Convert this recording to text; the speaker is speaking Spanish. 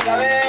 Venga, a.